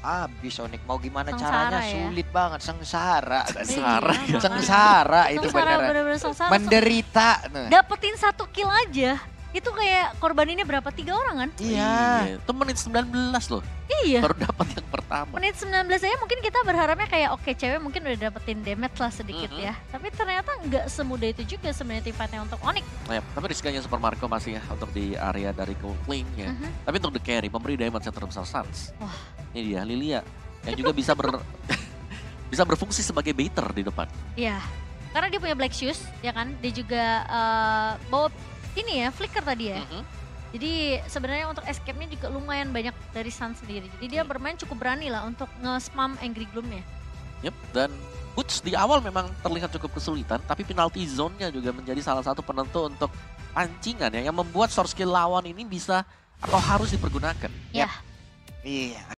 Abis Sonic mau gimana Sengsara caranya ya. sulit banget sengsara. Sengsara. Sengsara itu Sengsara, beneran. bener-bener sengsara. Menderita. Dapetin satu kill aja. Itu kayak korbaninnya berapa? Tiga orang kan? Iya. Itu menit 19 loh. Iya. Baru dapat yang pertama. Menit 19 aja mungkin kita berharapnya kayak oke cewek mungkin udah dapetin damage lah sedikit Mhm. ya. Tapi ternyata nggak semudah itu juga sebenarnya tim fight-nya untuk Onyx. Nah, ya, tapi riskanya Super Marco masih ya untuk di area dari gold lane-nya. Mhm. Tapi untuk the carry, pemberi damage yang terbesar Sans. Wah. Ini dia, Lilia. Yang juga bisa ber bisa berfungsi sebagai baiter di depan. Iya. Karena dia punya black shoes, ya kan? Dia juga eh, bawa ini ya, flicker tadi ya. Mhm. Jadi sebenarnya untuk escape-nya juga lumayan banyak dari Sun sendiri. Jadi dia bermain cukup berani lah untuk nge-spam Angry Gloom-nya. Yep, dan Boots di awal memang terlihat cukup kesulitan, tapi penalty zone-nya juga menjadi salah satu penentu untuk pancingan ya, yang membuat source skill lawan ini bisa atau harus dipergunakan. Ya, Iya.